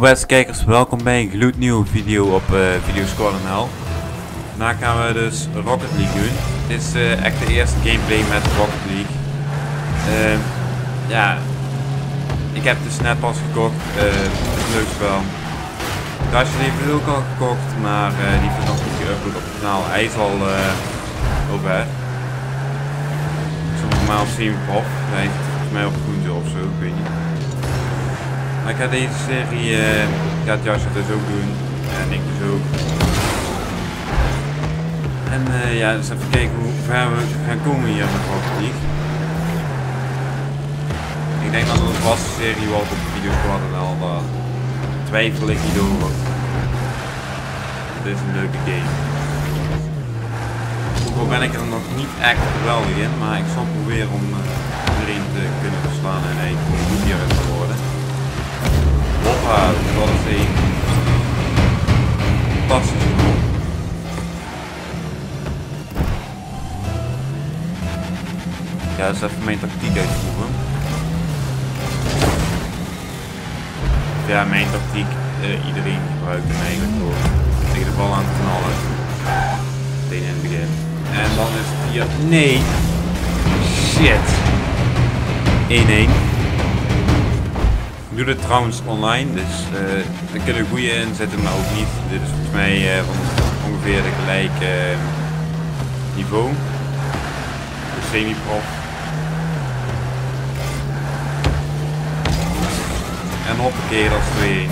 Beste kijkers, welkom bij een gloednieuwe video op uh, Videoscore.nl Vandaag gaan we dus Rocket League doen. Dit is uh, echt de eerste gameplay met Rocket League. Uh, ja, ik heb dus net pas gekocht, uh, het is leuk spel. Dasje heeft ook al gekocht, maar die heeft nog niet geüpload op het kanaal. Hij is al op weg. Normaal semi-prof, hij heeft volgens mij op groente of zo, ik weet niet. Maar ik ga deze serie, uh, gaat Jasje dus ook doen. En ik dus ook. En uh, ja, dus even kijken hoe ver we gaan komen hier met Rocket. Ik denk dat het een vaste serie wordt op Videosquad en al, daar twijfel ik niet over. Het is een leuke game. Al ben ik er nog niet echt geweldig in, maar ik zal proberen om uh, iedereen te kunnen verslaan en eigenlijk goed Ja, dat is even mijn tactiek uitvoeren. Ja, mijn tactiek, uh, iedereen gebruikt hem eigenlijk door tegen de bal aan te knallen. Meteen het begin. En dan is het hier... Nee! Shit! 1-1 doe dit trouwens online, dus uh, kunnen goede in zitten, maar ook niet. Dit is volgens mij van ongeveer de gelijke uh, niveau. De semi-prof. En hoppakee, dat is 2 Ik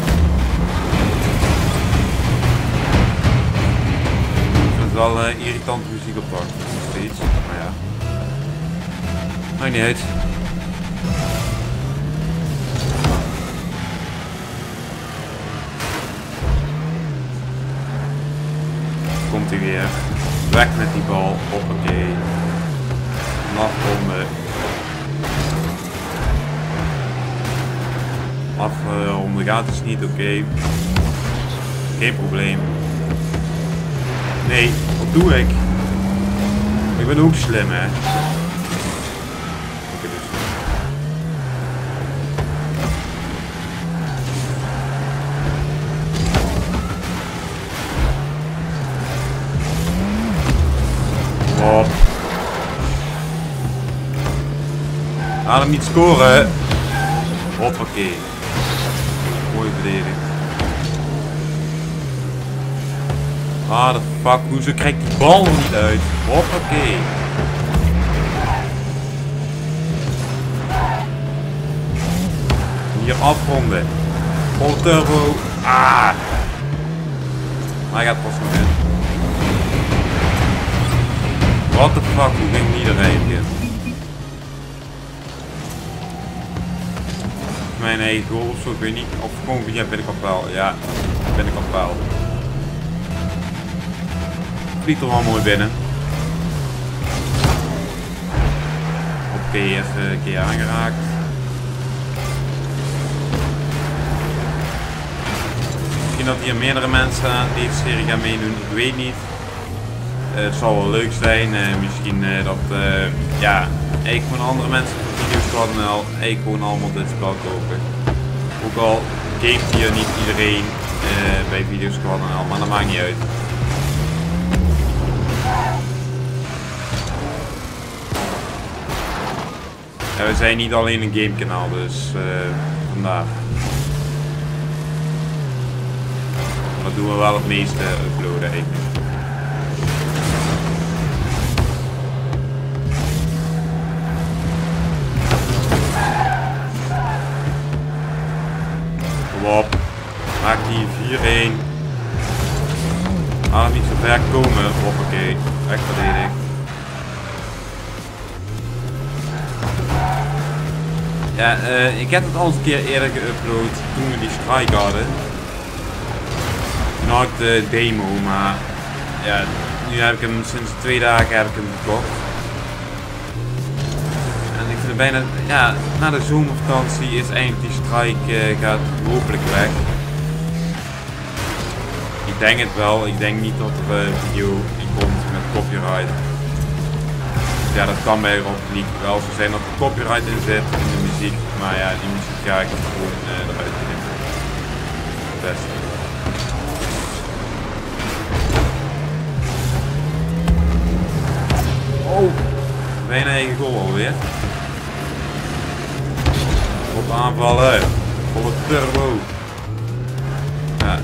vind het wel irritant muziek op de nog steeds, maar ja. Maakt niet uit. Komt hij weer. Weg met die bal. Hoppakee. Afronden. Afronden gaat dus niet. Oké. Geen probleem. Nee, wat doe ik? Ik ben ook slim hè. Op. Laat hem niet scoren. Hoppakee. Mooie verdediging. Ah, de fuck. Hoezo krijgt die bal nog niet uit? Hoppakee. Hier afronden. Vol turbo. Ah. Hij gaat pas nog in. What the fuck, hoe ging die hier? Mijn eigen of zo, ik niet. Of gewoon via binnenkant paal. Ja, binnenkant paal. Vliegt er wel mooi binnen. Oké, even een keer aangeraakt. Misschien dat hier meerdere mensen aan deze serie gaan meedoen, ik weet niet. Eh, het zal wel leuk zijn. Uh, misschien uh, dat ja, ik gewoon andere mensen van Videosquad.nl ik gewoon allemaal dit spel kopen. Ook al gamet hier niet iedereen bij Videosquad.nl, maar dat maakt niet uit. Ja, we zijn niet alleen een gamekanaal, dus vandaar. Maar doen we wel het meeste uploaden eigenlijk. Op. Maak die 4-1. Ah, niet zo ver komen. Hoppakee. Echt verdedigd. Ja, uh, ik heb het al een keer eerder geüpload toen we die strike hadden. Ik de demo, maar ja, nu heb ik hem sinds twee dagen heb ik hem gekocht. Bijna, ja, na de zomervakantie is eigenlijk die strike uh, gaat hopelijk weg. Ik denk het wel, ik denk niet dat er een video die komt met copyright. Ja, dat kan bij League wel zo zijn dat er copyright in zit in de muziek, maar ja, die muziek ga ik gewoon uh, eruit knippen. beste. Oh, bijna eigen goal alweer. Op aanvallen. Volle turbo. Ja.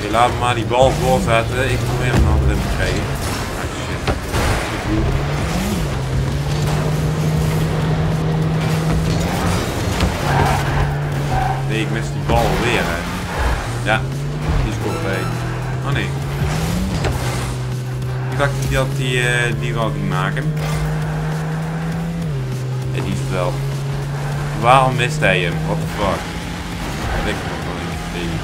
We maar die bal voorzetten. Ik probeer altijd in te krijgen. Ah shit. Nee, ik mis die bal weer. Hè. Ja, die scoort bij. Oh nee. Ik dacht dat hij die, eh, die wel ging maken. Het wel. Waarom mist hij hem? What the fuck? Ik nog wel niet tegen.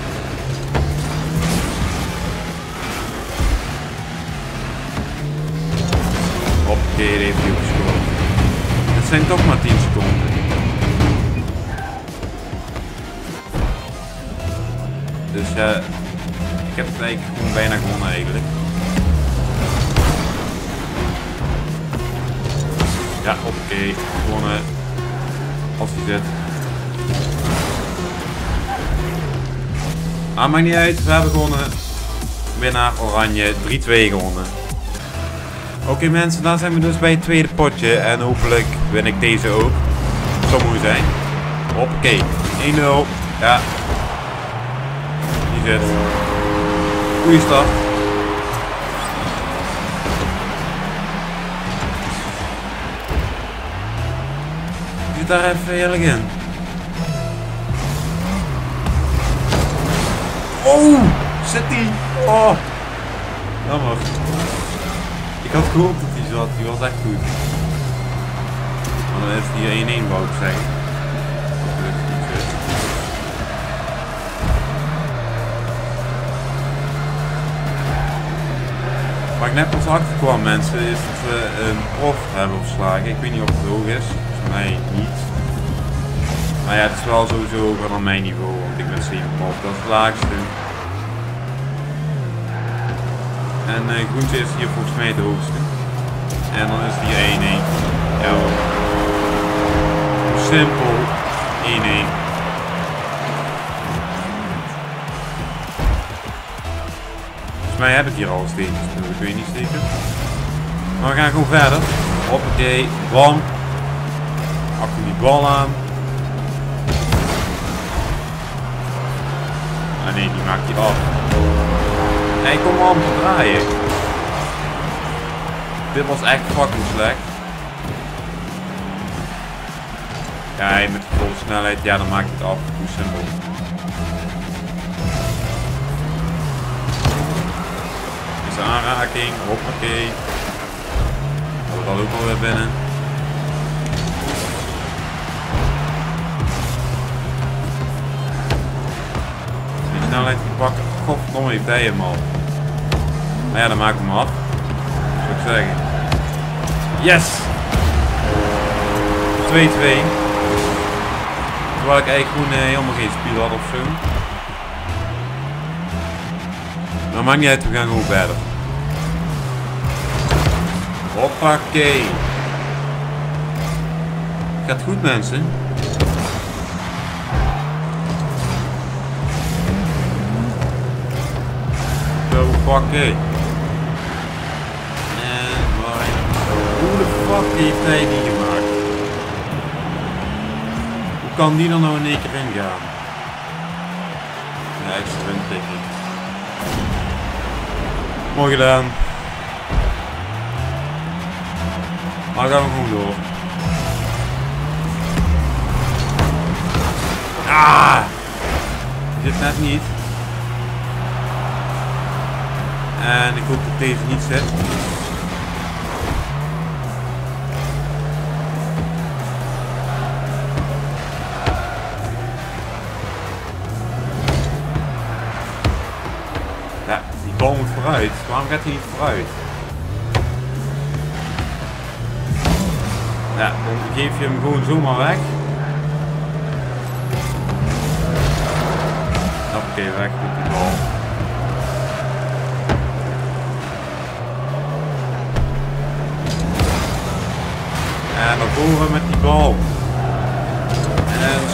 Hoppakee, heeft hij gescoord. Het zijn toch maar 10 seconden. Dus ja, ik heb het eigenlijk gewoon bijna gewonnen eigenlijk. Ja, oké, gewonnen. Als hij zit. Ah, maakt niet uit, we hebben gewonnen. Winnaar Oranje, 3-2 gewonnen. Oké mensen, dan zijn we dus bij het tweede potje en hopelijk win ik deze ook. Zo moet zijn. Hoppakee, 1-0. Ja. Die zit. Goeie start. Zit daar even eerlijk in. Oh, zit die. Oh. Jammer. Ik had gehoopt dat hij zat, die was echt goed. Maar dan is die 1-1 wou ik zeggen. Waar ik net pas achter kwam mensen is dat we een prof hebben verslagen. Ik weet niet of het hoog is, mij niet. Maar ja, het is wel sowieso hoger dan mijn niveau, want ik ben 7 prof, dat is het laagste. En uh, groente is hier volgens mij het hoogste. En dan is het hier 1-1. Ja. Simpel 1-1. Volgens mij heb ik hier al steeds gespeeld, ik weet niet zeker. Maar we gaan gewoon verder. Hoppakee, bam. Achter die bal aan. Ah nee, die maakt hij af. Nee, kom maar om te draaien. Dit was echt fucking slecht. Ja, hij met volle snelheid, ja dan maakt het af. Hoe simpel. Is aanraking, hoppakee. Hebben we dat ook alweer binnen. Heeft hij hem al. Maar ja, dan maak ik hem af. Ik zeggen. Yes! 2-2. Terwijl ik eigenlijk gewoon uh, helemaal geen spiel had of zo. Maar maakt niet uit, we gaan gewoon verder. Hoppakee. Gaat goed mensen. Pakken. En waar? Hoe de fuck heeft hij die gemaakt? Hoe kan die dan nou in één keer ingaan? Ja, extra run tikking. Mooi gedaan. Maar gaan we gewoon door. Ah! Dit net niet. En ik hoop dat deze niet zit. Ja, die bal moet vooruit. Waarom gaat hij niet vooruit? Ja, dan geef je hem gewoon zomaar weg. Oké, weg met die bal. En naar voren met die bal.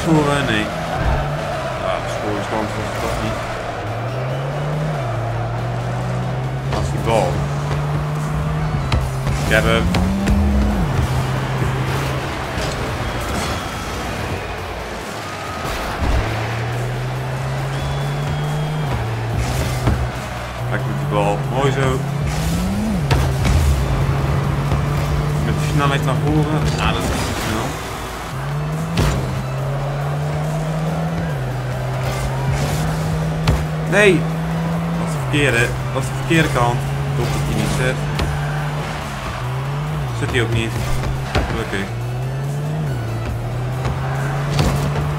scoren? Nee. Ja, scorestand was het toch niet. Als die bal. Ik heb hem. Kijk met die bal. Mooi zo. Snelheid naar voren. Ja, dat is te snel. Nee! Dat is de verkeerde. Dat is de verkeerde kant. Ik hoop dat hij niet zit. Zit hij ook niet. Gelukkig.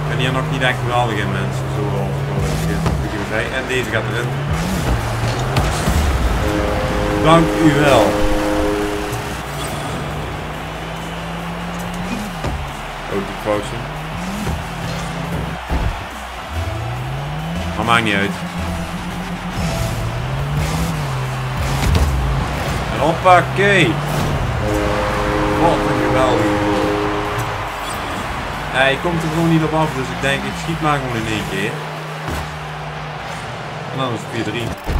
Ik ben hier nog niet echt geweldig in mensen. Zoals ik in video zei. En deze gaat erin. Dank u wel. Foutje. Maar maakt niet uit. En hoppakee. Wat een geweldige goal. Hij komt er gewoon niet op af, dus ik denk ik schiet maar gewoon in één keer. En dan is het 4-3.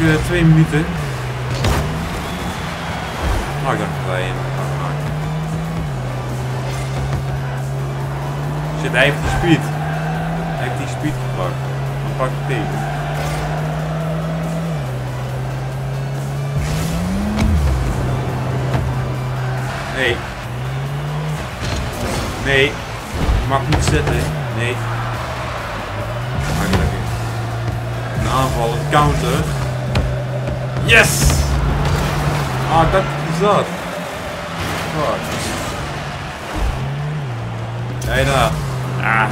Eh, twee minuten. Oh, ik dacht dat wij. Shit, hij heeft die speed. Hij heeft die speed gepakt. Dan pak ik tegen. Nee. Nee. Je mag niet zitten. Nee. Een aanval, een counter. Yes! Ah, dat is dat. Fuck. Hey daar. Ah.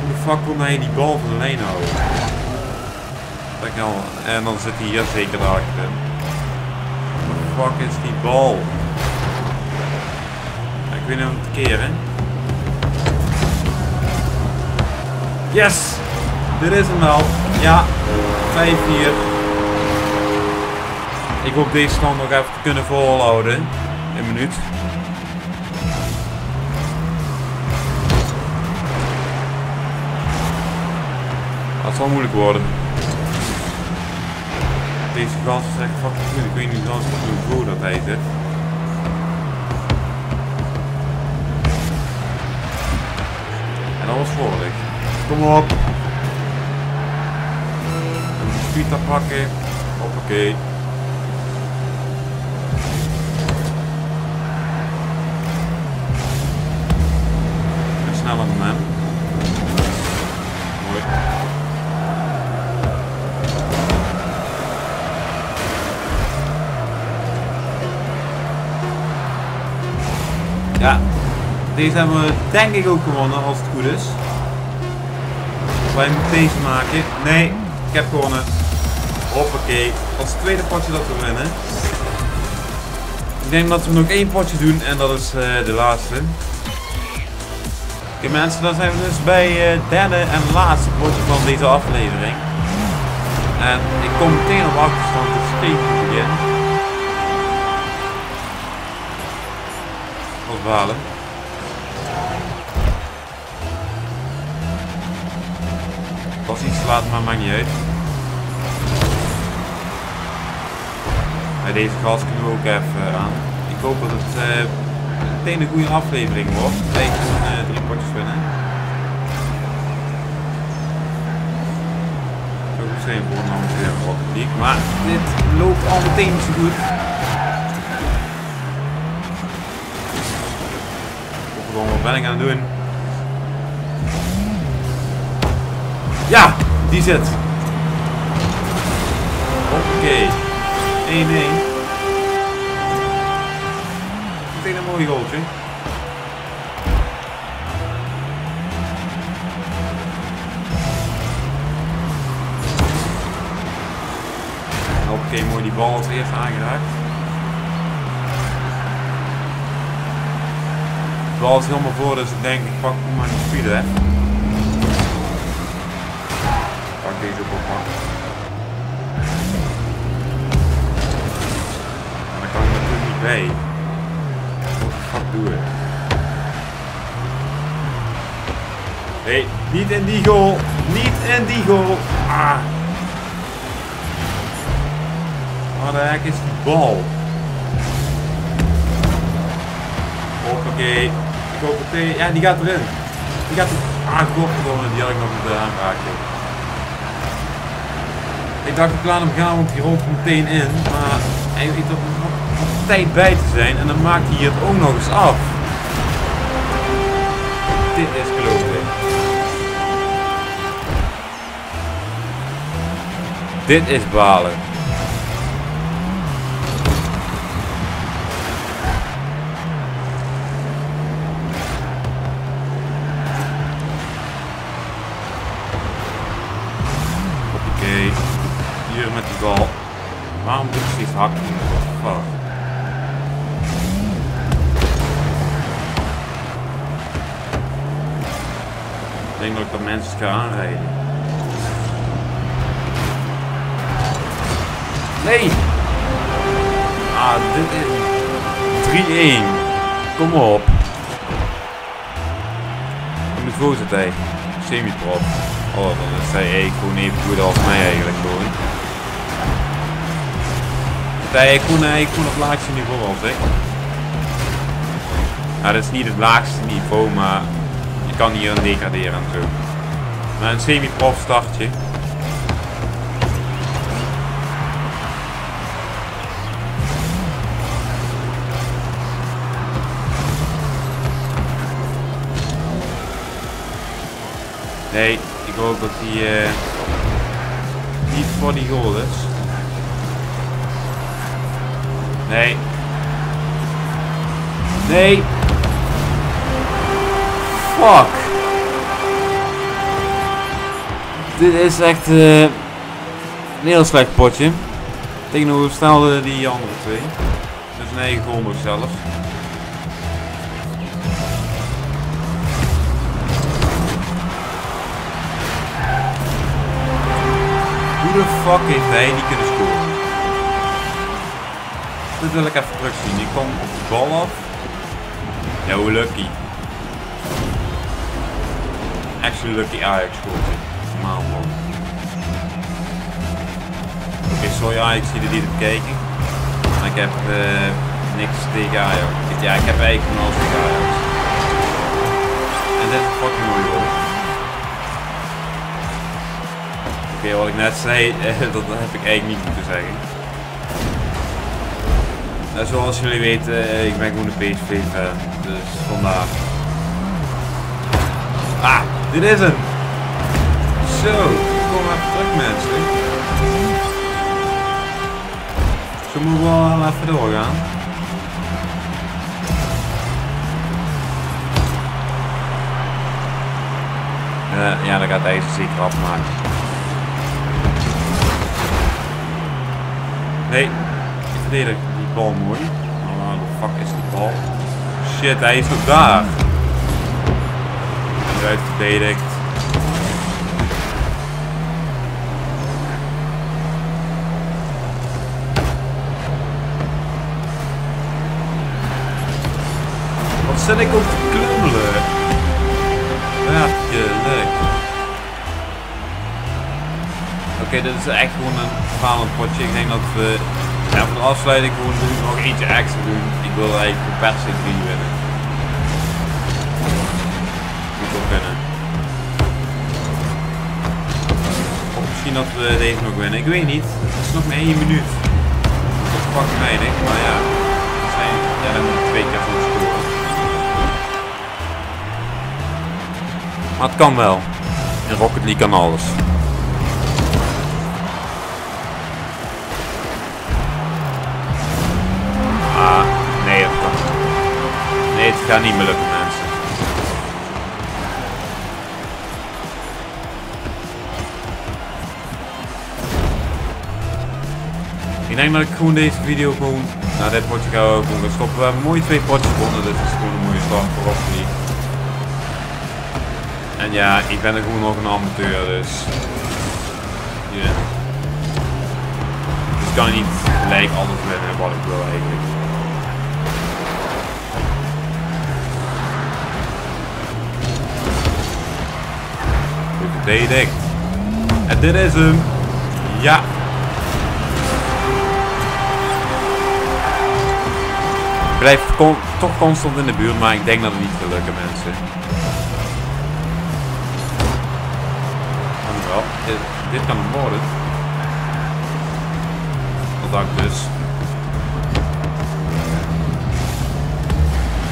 Hoe de fuck kon hij die bal van de lijn houden? Kijk nou, en dan zit hij hier zeker achter. What the fuck is die bal? Ik weet niet om te keren. Yes! Dit is hem wel. Ja, 5-4. Ik hoop deze stand nog even te kunnen volhouden. Een minuut. Dat zal moeilijk worden. Deze gast is echt fucking goed. Ik weet niet hoe hoe dat heet. Hè. En was voorlijk. Kom op. Een speed pakken. Hoppakee. Deze hebben we denk ik ook gewonnen als het goed is. Wij moeten deze maken. Nee, ik heb gewonnen. Hoppakee. Als tweede potje dat we winnen. Ik denk dat we nog één potje doen en dat is eh, de laatste. Oké mensen, dan zijn we dus bij eh, het derde en laatste potje van deze aflevering. En ik kom meteen op achterstand, dus steeds begin. Wat balen. Was iets te laat, maar maakt niet uit. Bij deze gas kunnen we ook even aan. Ik hoop dat het eh, meteen een goede aflevering wordt. Tegen uh, drie potjes winnen. Zo zijn voor een Rocket League. Maar dit loopt al meteen zo goed. Wat ben ik aan het doen? Ja, die zit. Oké. 1-1. Meteen een mooi goaltje. Oké, mooi die bal als eerst aangeraakt. De bal is helemaal voor, dus ik denk ik pak maar die speed hè. Deze man. En dan kan ik natuurlijk niet bij. Wat de fuck doe? Nee, niet in die goal. Niet in die goal. Ah. Waar de hek is die bal? Hoppakee. Ik hoop dat. Ja, die gaat erin. Die gaat er... Ah, godverdomme, die had ik nog moeten aanraken. Ik dacht ik laat hem gaan, want die rolt meteen in. Maar hij heeft er nog, tijd bij te zijn. En dan maakt hij het ook nog eens af. Dit is geloof ik. Dit is balen. Oké, hier met die bal. Waarom fuck? Ik denk dat ik dat mensen ga aanrijden. Nee! Ah, dit is 3-1. Kom op. Ik moet voorzitten, hé. Semi-prof. Oh, dan is hij gewoon even goed als mij eigenlijk gewoon. Hij gewoon, hij gewoon op het laagste niveau als ik. Nou, dat is niet het laagste niveau, maar je kan hier een degraderen en zo. Maar een semi-prof startje. Nee, ik hoop dat hij uh, niet voor die goal is. Nee. Nee. Fuck. Dit is echt uh, een heel slecht potje. Tegenover die andere twee. Dus een eigen goal nog zelfs. Hoe de fuck heeft hij niet kunnen scoren? Dit wil ik even terugzien. Die kwam op de bal af. Hoe lucky. Actually lucky Ajax scoort. Normaal man. Oké, okay, sorry Ajax die er niet op kijken. Maar ik heb uh, niks tegen Ajax. Ja, ik heb eigenlijk van alles tegen Ajax. En dit is fucking mooi hoor. Oké, wat ik net zei, dat heb ik eigenlijk niet moeten zeggen. Zoals jullie weten, ik ben gewoon een PSV-fan, dus vandaar. Ah, dit is hem! Zo, kom even terug mensen. Zo moeten we wel even doorgaan. Uh, ja, dan gaat deze zeker afmaken. Nee, ik verdedig bal mooi. Maar waar de fuck is die bal? Shit, hij is ook daar. Eruit verdedigd. Wat zit ik op te klummelen? Ja, leuk. Oké, okay, dit is echt gewoon een falend potje. Ik denk dat we ja, voor de afsluiting gewoon doen, nog eentje extra doen. Ik wil eigenlijk per se 3 winnen. Moet wel kunnen. Of misschien dat we deze nog winnen. Ik weet niet. Het is nog maar één minuut. Dat is fucking weinig, maar ja. We zijn, ja, dan moet ik twee keer van scoren. Maar het kan wel. In Rocket League kan alles. Gaat niet meer lukken mensen. denk dat ik gewoon deze video gewoon, nou dit potje gaan we gewoon gaan stoppen. We hebben mooi twee potjes gewonnen, dus het is gewoon een mooie start voor League. En ja, ik ben er gewoon nog een amateur, dus... Ja. Dus ik kan niet gelijk alles winnen wat ik wil eigenlijk. Goed. En dit is hem. Ja. Ik blijf toch constant in de buurt, maar ik denk dat het niet gaat lukken mensen. Wel. Dit, kan hem worden. Ik dus.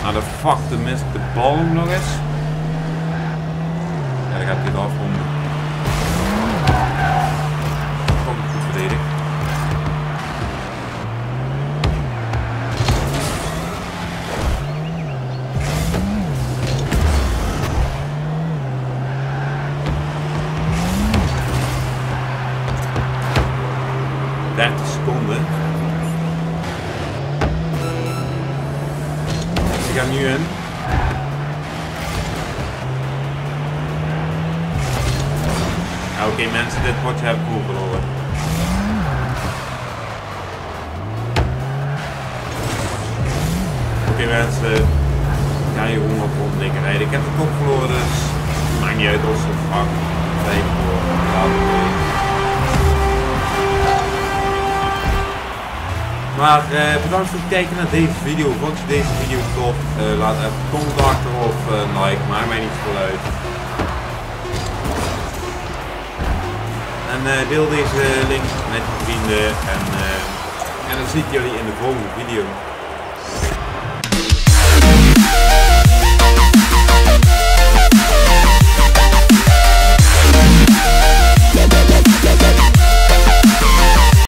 Nou de fuck, de mist de bal nog eens. Ja, dan gaat hij eraf om. Kom, Oké mensen, ga hier gewoon op rijden. Ik heb de kop verloren, dus maakt niet uit als het vak. Maar eh, bedankt voor het kijken naar deze video. Vond je deze video tof? Eh, laat even comment achter of een like. Maakt mij niet veel. En eh, deel deze link met je vrienden. En, en dan zie ik jullie in de volgende video.